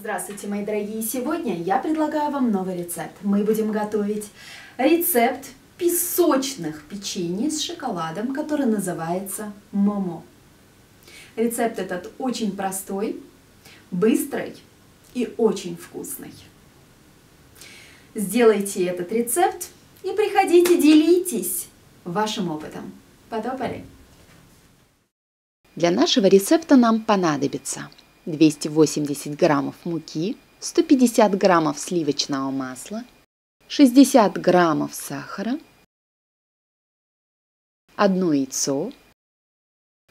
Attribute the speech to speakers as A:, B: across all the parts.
A: Здравствуйте, мои дорогие! Сегодня я предлагаю вам новый рецепт. Мы будем готовить рецепт песочных печений с шоколадом, который называется момо. Рецепт этот очень простой, быстрый и очень вкусный. Сделайте этот рецепт и приходите, делитесь вашим опытом. Потопали!
B: Для нашего рецепта нам понадобится 280 граммов муки, 150 граммов сливочного масла, 60 граммов сахара, одно яйцо,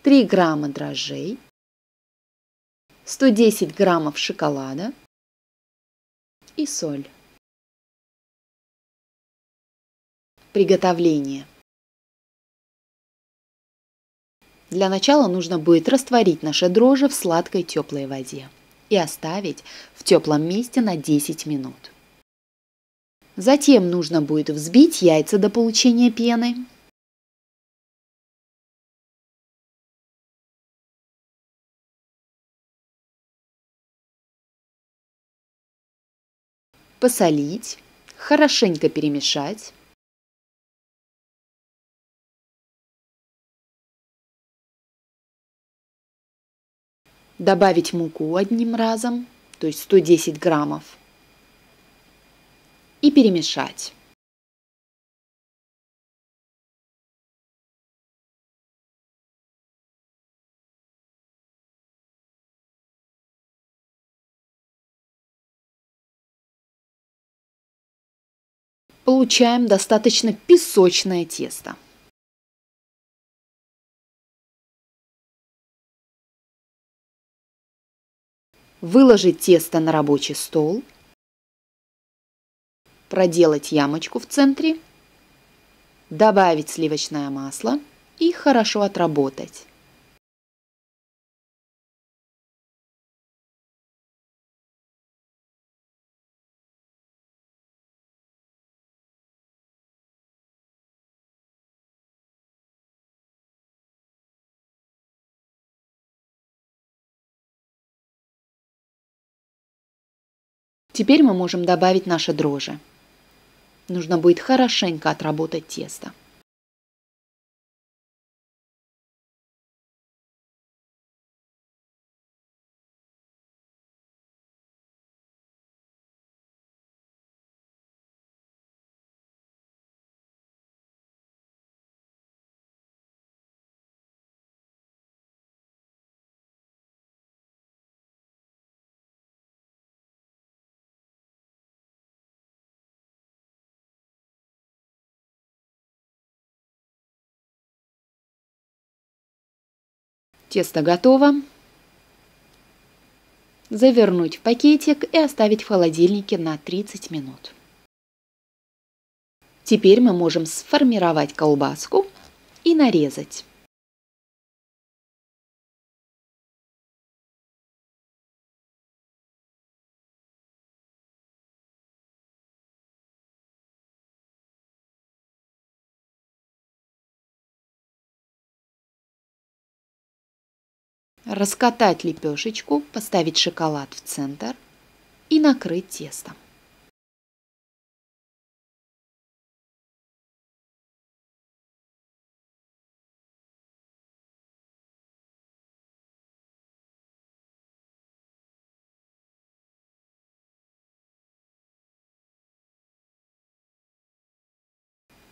B: 3 грамма дрожжей, 110 граммов шоколада и соль. Приготовление. Для начала нужно будет растворить наши дрожжи в сладкой теплой воде и оставить в теплом месте на 10 минут. Затем нужно будет взбить яйца до получения пены. Посолить, хорошенько перемешать. Добавить муку одним разом, то есть 110 граммов. И перемешать. Получаем достаточно песочное тесто. Выложить тесто на рабочий стол, проделать ямочку в центре, добавить сливочное масло и хорошо отработать. Теперь мы можем добавить наши дрожжи. Нужно будет хорошенько отработать тесто. Тесто готово. Завернуть в пакетик и оставить в холодильнике на 30 минут. Теперь мы можем сформировать колбаску и нарезать. Раскатать лепешечку, поставить шоколад в центр и накрыть тестом.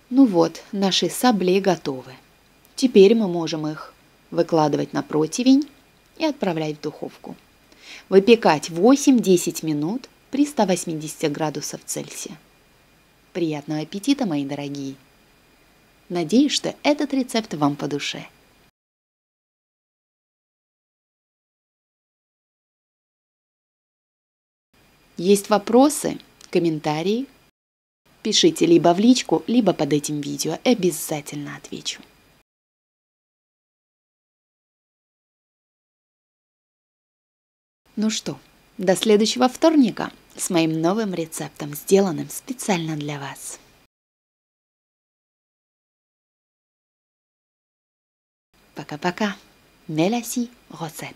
B: Ну вот, наши сабли готовы. Теперь мы можем их выкладывать на противень и отправлять в духовку. Выпекать 8-10 минут при 180 градусов Цельсия. Приятного аппетита, мои дорогие! Надеюсь, что этот рецепт вам по душе. Есть вопросы, комментарии? Пишите либо в личку, либо под этим видео. Обязательно отвечу. Ну что, до следующего вторника с моим новым рецептом, сделанным специально для вас. Пока-пока. Меласи Росет.